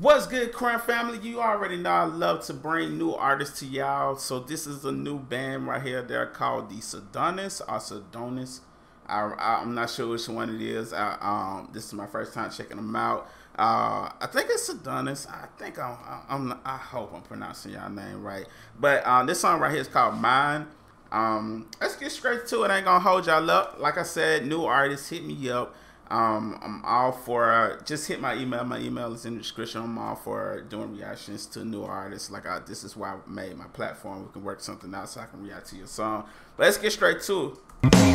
What's good, Crown family? You already know I love to bring new artists to y'all. So this is a new band right here. They're called the Sedonas or Sedonas. I, am not sure which one it is. I, um, this is my first time checking them out. Uh, I think it's Sedonas. I think I'm, I'm, I hope I'm pronouncing y'all name right. But uh, this song right here is called Mind. Um, let's get straight to it. I ain't gonna hold y'all up. Like I said, new artists hit me up. Um, I'm all for uh, just hit my email. My email is in the description. I'm all for doing reactions to new artists. Like I, this is why I made my platform. We can work something out so I can react to your song. But let's get straight to it.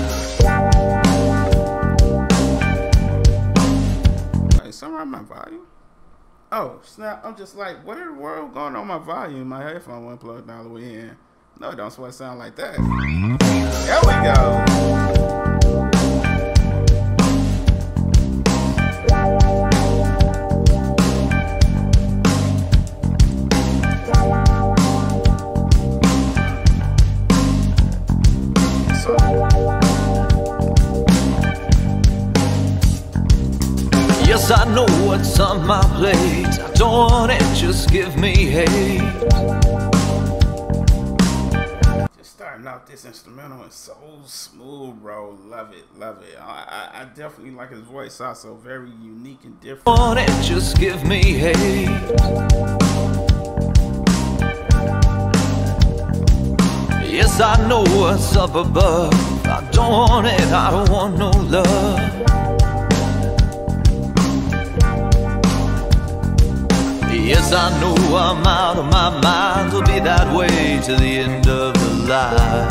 Somewhere on my volume. Oh snap! I'm just like, what in the world going on my volume? My headphone went plugged all the way in. No, don't sweat sound like that. There we go. Yes, I know what's on my plate. I don't want it, just give me hate. Just starting out this instrumental is so smooth, bro. Love it, love it. I, I, I definitely like his voice, also very unique and different. Want it, just give me hate. Yes, I know what's up above. I don't want it, I don't want no love. Yes, I know I'm out of my mind. Will be that way to the end of the line.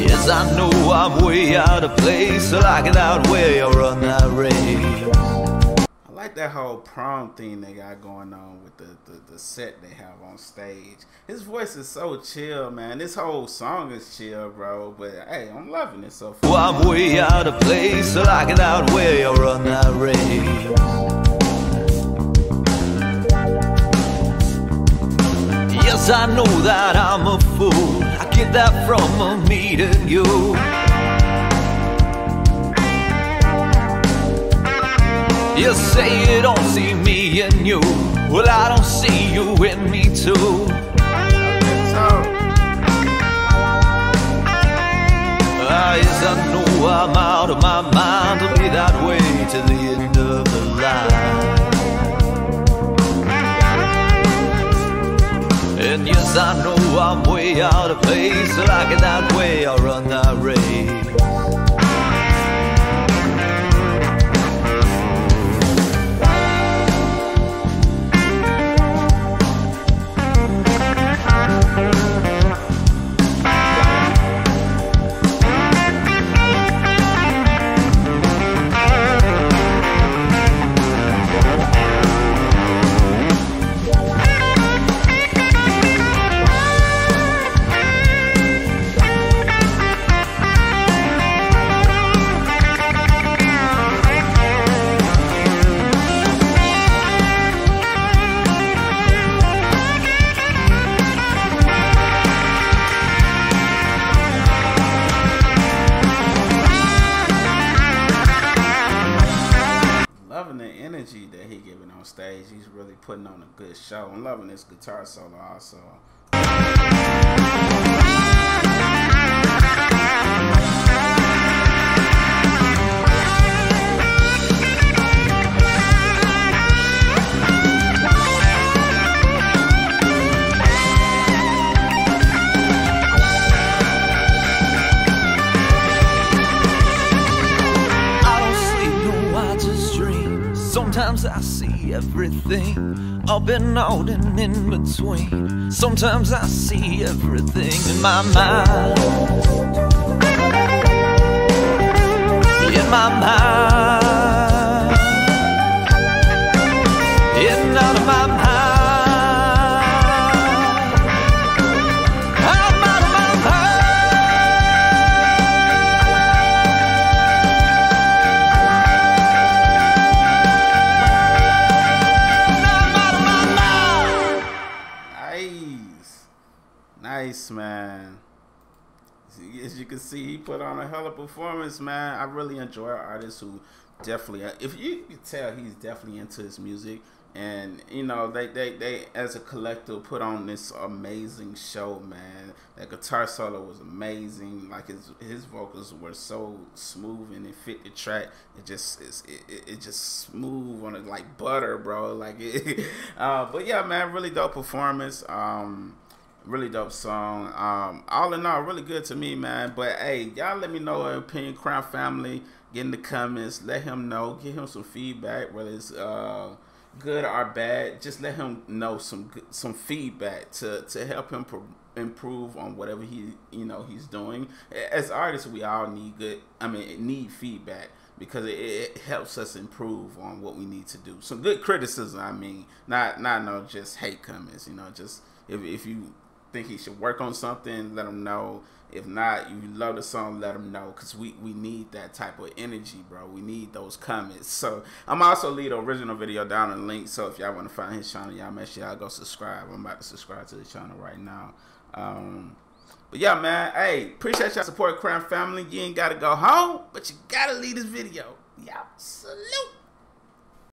Yes, I know I'm way out of place. So that way or run that race like that whole prom thing they got going on with the, the, the, set they have on stage. His voice is so chill, man. This whole song is chill, bro. But hey, I'm loving it so far. Well, I'm way out of place, so like it out way or run that race. Yes, I know that I'm a fool. I get that from a meeting you. You say you don't see me in you. Well, I don't see you in me too. Ah, yes, I know I'm out of my mind to be that way to the end of the line. And yes, I know I'm way out of place, like it that way, I'll run that race. Stage. He's really putting on a good show. I'm loving this guitar solo also. Sometimes I see everything up and out and in between. Sometimes I see everything in my mind. In my mind. As you can see, he put on a hell of a performance, man. I really enjoy artists who definitely if you can tell he's definitely into his music. And you know they, they they as a collective put on this amazing show man. That guitar solo was amazing. Like his his vocals were so smooth and it fit the track. It just is it, it, just smooth on it like butter bro. Like it, uh, but yeah man really dope performance. Um really dope song um all in all really good to me man but hey y'all let me know your opinion crown family get in the comments let him know give him some feedback whether it's uh good or bad, just let him know some some feedback to to help him pro- improve on whatever he you know he's doing. As artists, we all need good. I mean, need feedback because it, it, helps us improve on what we need to do. Some good criticism. I mean, not not no just hate comments. You know, just if if you think he should work on something, let him know. If not, you love the song, let them know because we, we need that type of energy, bro. We need those comments. So I'm also leave the original video down in the link. So if y'all want to find his channel, y'all make sure y'all go subscribe. I'm about to subscribe to the channel right now. Um, but yeah, man. Hey, appreciate y'all support, Crown Family. You ain't gotta go home, but you gotta leave this video. Y'all salute.